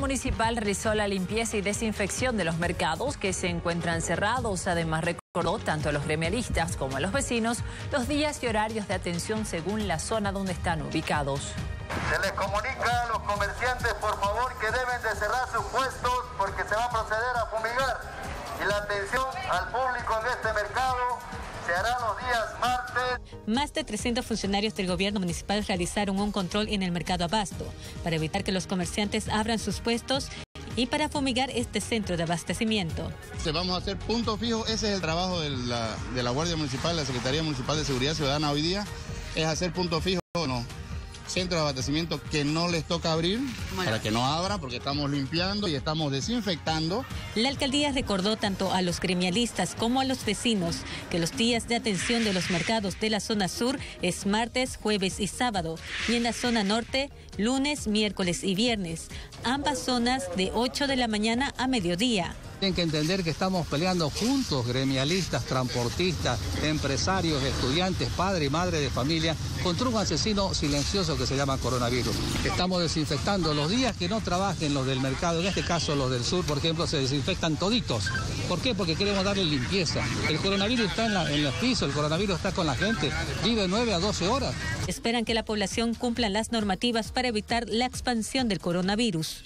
municipal realizó la limpieza y desinfección de los mercados que se encuentran cerrados. Además, recordó tanto a los gremialistas como a los vecinos los días y horarios de atención según la zona donde están ubicados. Se les comunica a los comerciantes, por favor, que deben de cerrar sus puestos porque se va a proceder a fumigar. Y la atención al público en este mercado Más de 300 funcionarios del gobierno municipal realizaron un control en el mercado Abasto para evitar que los comerciantes abran sus puestos y para fumigar este centro de abastecimiento. Vamos a hacer punto fijo, ese es el trabajo de la, de la Guardia Municipal, la Secretaría Municipal de Seguridad Ciudadana hoy día, es hacer punto fijo o no centro de abastecimiento que no les toca abrir para que no abran porque estamos limpiando y estamos desinfectando. La alcaldía recordó tanto a los gremialistas como a los vecinos que los días de atención de los mercados de la zona sur es martes, jueves y sábado y en la zona norte lunes, miércoles y viernes, ambas zonas de 8 de la mañana a mediodía. Tienen que entender que estamos peleando juntos, gremialistas, transportistas, empresarios, estudiantes, padre y madre de familia, contra un asesino silencioso que se llama coronavirus. Estamos desinfectando los días que no trabajen los del mercado, en este caso los del sur, por ejemplo, se desinfectan toditos. ¿Por qué? Porque queremos darle limpieza. El coronavirus está en, los pisos, el coronavirus está con la gente, vive 9 a 12 horas. Esperan que la población cumpla las normativas para evitar la expansión del coronavirus.